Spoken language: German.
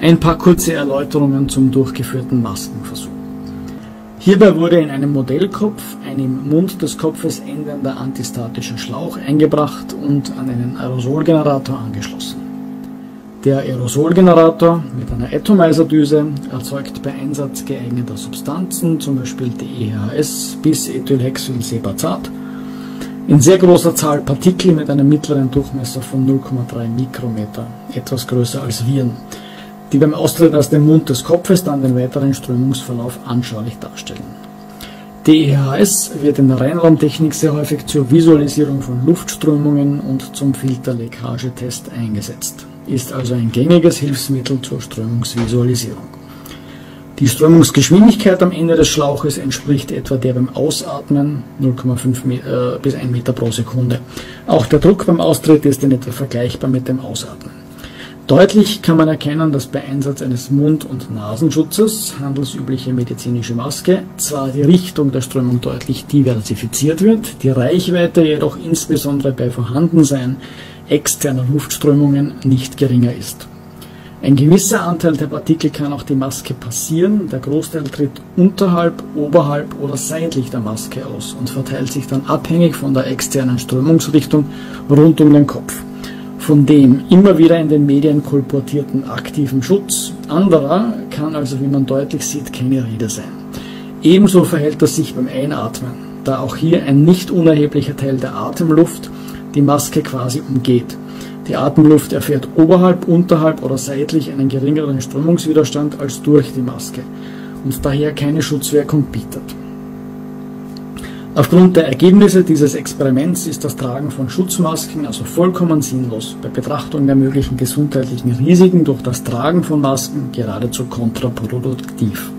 Ein paar kurze Erläuterungen zum durchgeführten Maskenversuch. Hierbei wurde in einem Modellkopf ein im Mund des Kopfes endender antistatischer Schlauch eingebracht und an einen Aerosolgenerator angeschlossen. Der Aerosolgenerator mit einer Atomizerdüse erzeugt bei Einsatz geeigneter Substanzen, zum Beispiel DEHS bis Ethylhexylsebazat, in sehr großer Zahl Partikel mit einem mittleren Durchmesser von 0,3 Mikrometer, etwas größer als Viren, die beim Austritt aus dem Mund des Kopfes dann den weiteren Strömungsverlauf anschaulich darstellen. DEHS wird in der Reinraumtechnik sehr häufig zur Visualisierung von Luftströmungen und zum Filterleckagetest eingesetzt, ist also ein gängiges Hilfsmittel zur Strömungsvisualisierung. Die Strömungsgeschwindigkeit am Ende des Schlauches entspricht etwa der beim Ausatmen 0,5 äh, bis 1 Meter pro Sekunde. Auch der Druck beim Austritt ist in etwa vergleichbar mit dem Ausatmen. Deutlich kann man erkennen, dass bei Einsatz eines Mund- und Nasenschutzes, handelsübliche medizinische Maske, zwar die Richtung der Strömung deutlich diversifiziert wird, die Reichweite jedoch insbesondere bei Vorhandensein externer Luftströmungen nicht geringer ist. Ein gewisser Anteil der Partikel kann auch die Maske passieren, der Großteil tritt unterhalb, oberhalb oder seitlich der Maske aus und verteilt sich dann abhängig von der externen Strömungsrichtung rund um den Kopf. Von dem immer wieder in den Medien kolportierten aktiven Schutz anderer kann also, wie man deutlich sieht, keine Rede sein. Ebenso verhält es sich beim Einatmen, da auch hier ein nicht unerheblicher Teil der Atemluft die Maske quasi umgeht. Die Atemluft erfährt oberhalb, unterhalb oder seitlich einen geringeren Strömungswiderstand als durch die Maske und daher keine Schutzwirkung bietet. Aufgrund der Ergebnisse dieses Experiments ist das Tragen von Schutzmasken also vollkommen sinnlos. Bei Betrachtung der möglichen gesundheitlichen Risiken durch das Tragen von Masken geradezu kontraproduktiv.